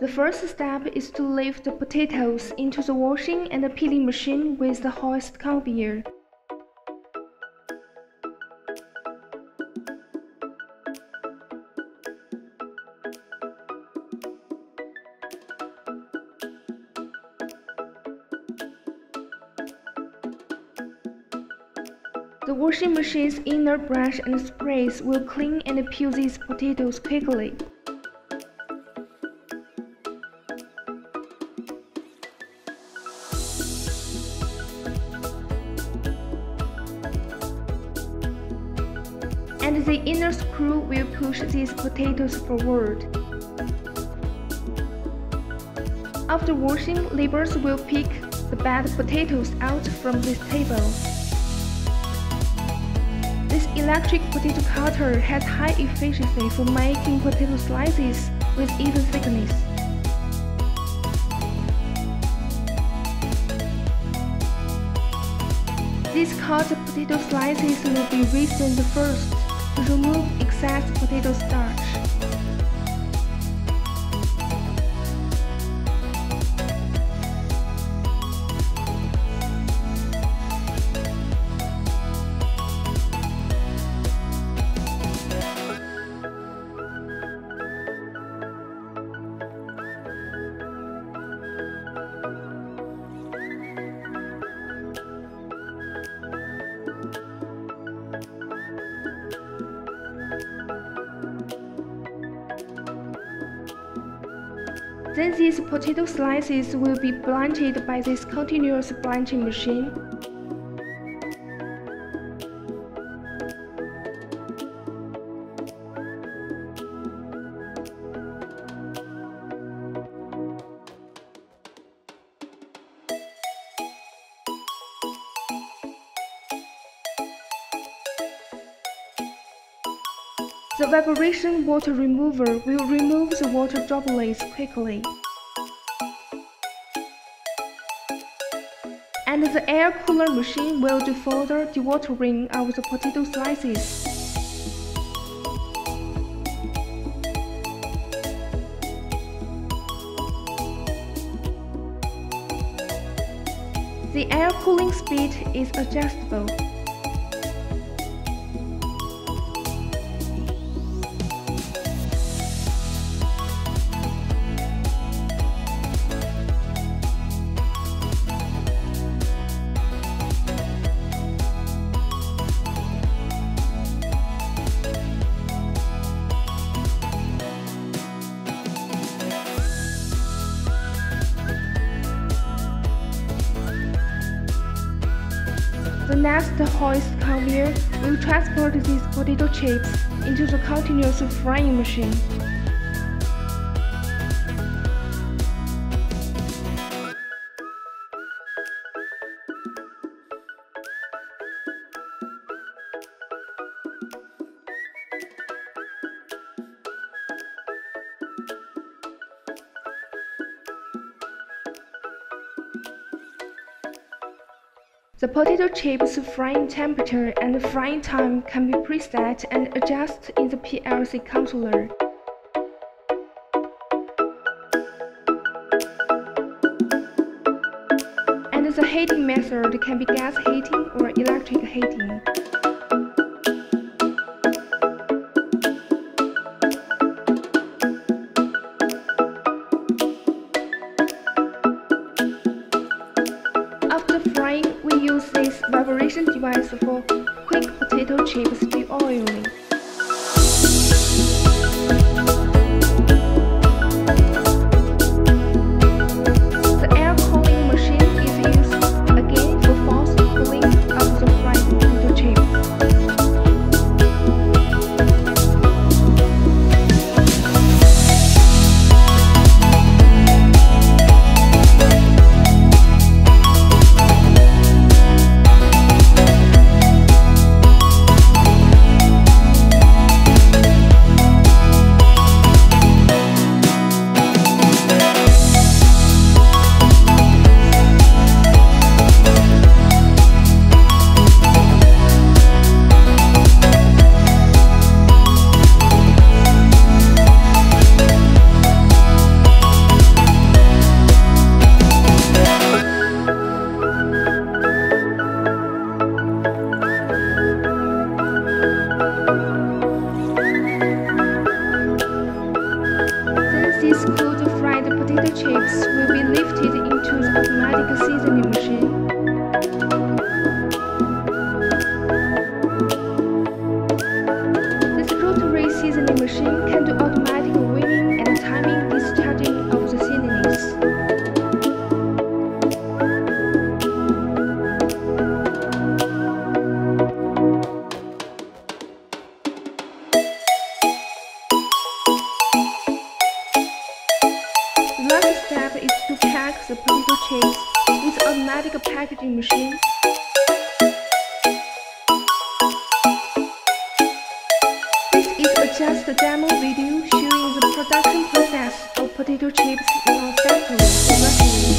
The first step is to lift the potatoes into the washing and peeling machine with the hoist conveyor. The washing machine's inner brush and sprays will clean and peel these potatoes quickly. And the inner screw will push these potatoes forward. After washing, laborers will pick the bad potatoes out from this table This electric potato cutter has high efficiency for making potato slices with even thickness. These cut potato slices will be rinsed first remove excess potato starch. Then these potato slices will be blanched by this continuous blanching machine. The vibration water remover will remove the water droplets quickly. And the air cooler machine will do further dewatering of the potato slices. The air cooling speed is adjustable. The next hoist conveyor will transport these potato chips into the continuous frying machine. The potato chips frying temperature and frying time can be preset and adjusted in the PLC controller. And the heating method can be gas heating or electric heating. Use this vibration device for quick potato chips de-oiling. These cold fried potato chips will be lifted into the automatic seasoning machine. This rotary seasoning machine can do automatic with automatic packaging machine. This is a just a demo video showing the production process of potato chips in our factory in